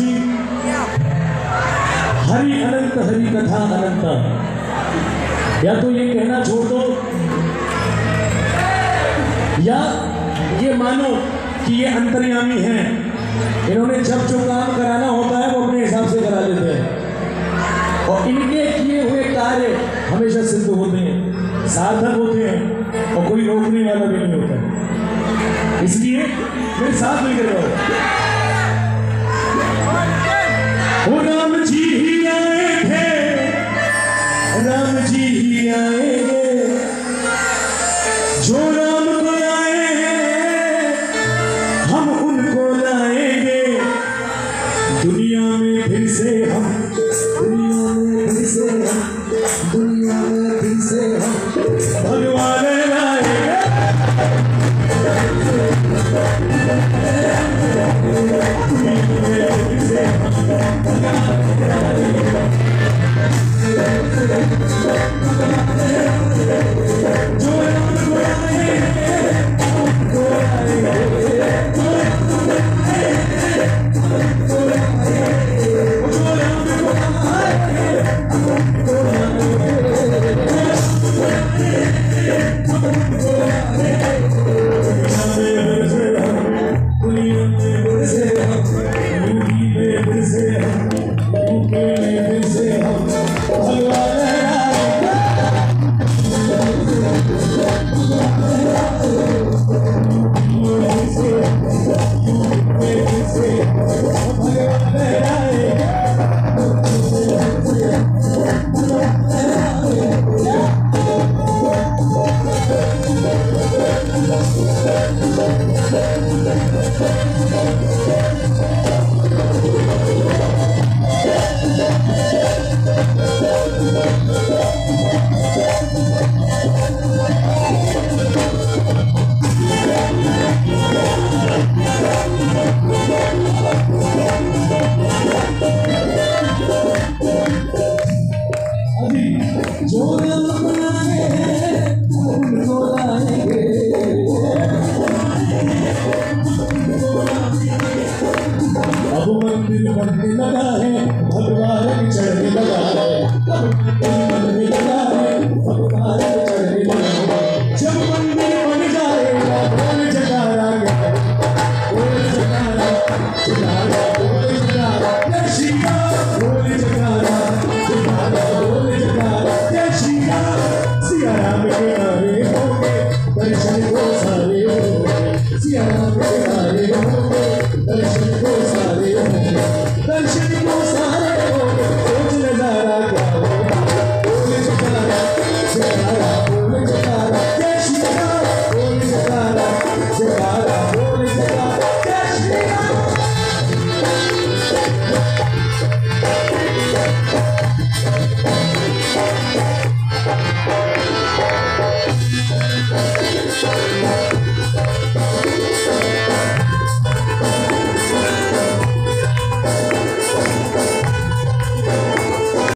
మంచి ہری انت ہری کتھا انت یا تو یہ کہنا چھوڑ دو۔ یا یہ مانو کہ یہ انتریامی ہیں۔ انہوں نے جب جو کام کرانا ہوتا ہے وہ اپنے حساب سے کرا لیتے ہیں۔ اور ان کے کیے ہوئے کاریہ ہمیشہ سدھ ہوتے ہیں سارتھک ہوتے ہیں اور کوئی روکنے والا بھی نہیں ہوتا۔ اس لیے میرے ساتھ مل کر ہم ان کو لائیں گے۔ دنیا میں پھر سے ہم، دنیا میں پھر سے ہم، دنیا میں پھر سے ہم۔